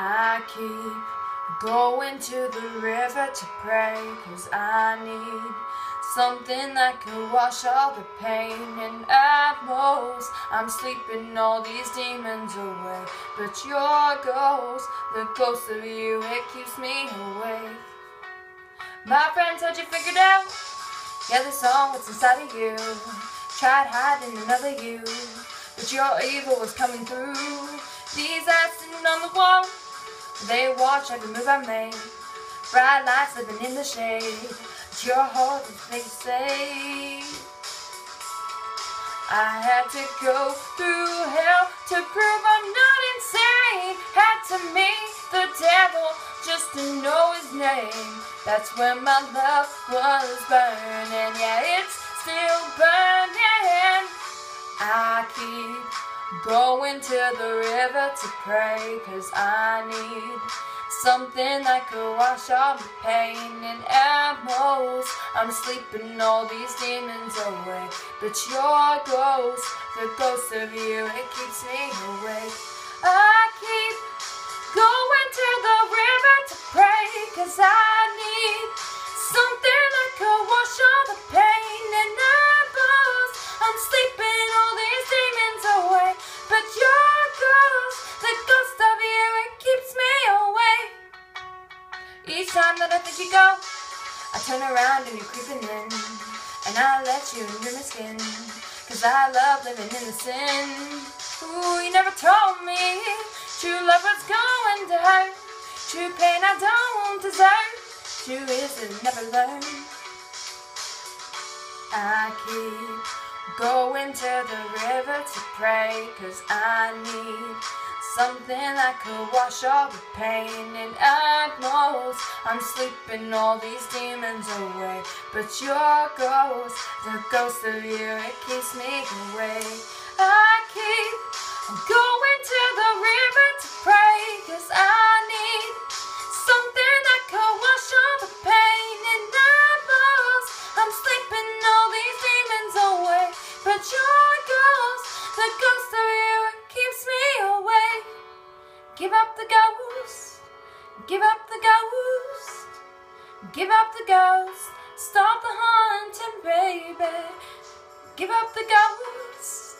I keep going to the river to pray Cause I need something that can wash all the pain And at most I'm sleeping all these demons away But your ghost, the ghost of you, it keeps me awake. My friends had you figured out. Yeah, they saw what's inside of you. Tried hiding another you But your evil was coming through. These eyes sitting on the wall they watch every move I make. Bright lights living in the shade. But your heart they say. I had to go through hell to prove I'm not insane. Had to meet the devil just to know his name. That's when my love was burning. Yeah, it's still burning. I keep Going to the river to pray Cause I need something that could wash all the pain And at I'm sleeping all these demons away But your ghost, the ghost of you, it keeps me awake Each time that I think you go, I turn around and you're creeping in. And I let you under my skin. Cause I love living in the sin. Ooh, you never told me true love was going to hurt. True pain I don't deserve. True is to never learn. I keep Going to the river to pray Cause I need something that could wash all the pain And at most I'm sleeping all these demons away But your ghost, the ghost of you, it keeps me awake I keep going to the river to pray Cause I need something that could wash all the pain And at most I'm sleeping all these demons away but your ghost, the ghost of you. Give up the ghost, give up the ghost, give up the ghost, stop the hunting, baby. Give up the ghost,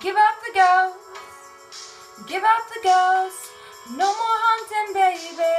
give up the ghost, give up the ghost, no more hunting, baby.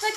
Like